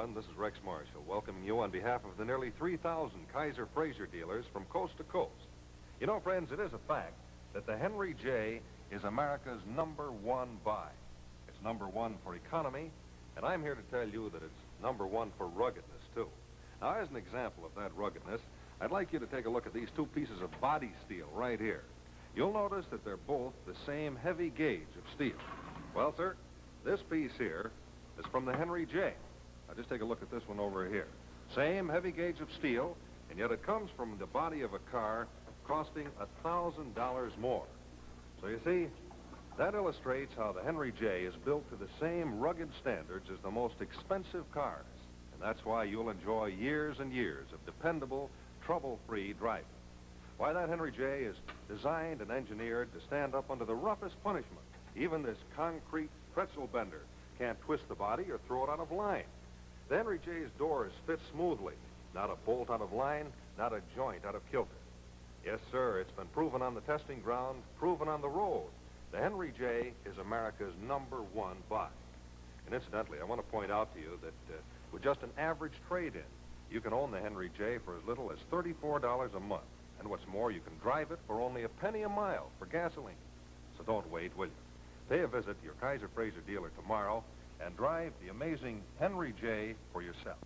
This is Rex Marshall, welcoming you on behalf of the nearly 3,000 Kaiser Frazer dealers from coast to coast. You know, friends, it is a fact that the Henry J is America's number one buy. It's number one for economy, and I'm here to tell you that it's number one for ruggedness, too. Now, as an example of that ruggedness, I'd like you to take a look at these two pieces of body steel right here. You'll notice that they're both the same heavy gauge of steel. Well, sir, this piece here is from the Henry J. Now, just take a look at this one over here. Same heavy gauge of steel, and yet it comes from the body of a car costing $1,000 more. So you see, that illustrates how the Henry J is built to the same rugged standards as the most expensive cars. And that's why you'll enjoy years and years of dependable, trouble-free driving. Why, that Henry J is designed and engineered to stand up under the roughest punishment. Even this concrete pretzel bender can't twist the body or throw it out of line. The Henry J's doors fit smoothly. Not a bolt out of line, not a joint out of kilter. Yes, sir, it's been proven on the testing ground, proven on the road. The Henry J is America's number one buy. And incidentally, I want to point out to you that uh, with just an average trade-in, you can own the Henry J for as little as $34 a month. And what's more, you can drive it for only a penny a mile for gasoline. So don't wait, will you? Pay a visit to your Kaiser Frazer dealer tomorrow and drive the amazing Henry J for yourself.